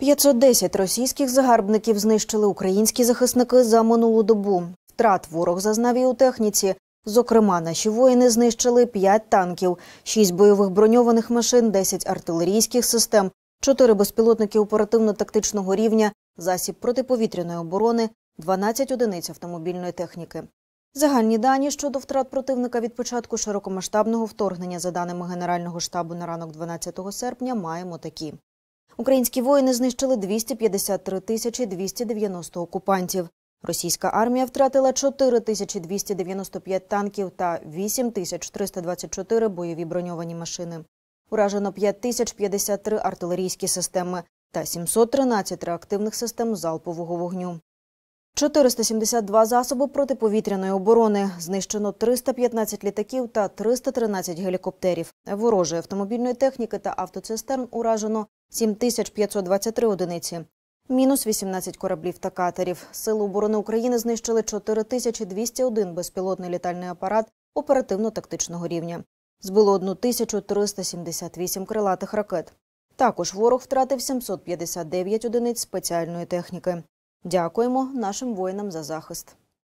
510 російських загарбників знищили українські захисники за минулу добу. Втрат ворог зазнав і у техніці. Зокрема, наші воїни знищили 5 танків, 6 бойових броньованих машин, 10 артилерійських систем, 4 безпілотники оперативно-тактичного рівня, засіб протиповітряної оборони, 12 одиниць автомобільної техніки. Загальні дані щодо втрат противника від початку широкомасштабного вторгнення, за даними Генерального штабу на ранок 12 серпня, маємо такі. Українські воїни знищили 253 тисячі 290 окупантів. Російська армія втратила 4 тисячі 295 танків та 8 тисяч 324 бойові броньовані машини. Уражено 5 тисяч 53 артилерійські системи та 713 реактивних систем залпового вогню. 472 засоби протиповітряної оборони, знищено 315 літаків та 313 гелікоптерів. Ворожої автомобільної техніки та автоцистерн уражено 7523 одиниці. Мінус 18 кораблів та катерів. Сили оборони України знищили 4201 безпілотний літальний апарат оперативно-тактичного рівня. Збило 1378 крилатих ракет. Також ворог втратив 759 одиниць спеціальної техніки. Дякуємо нашим воїнам за захист.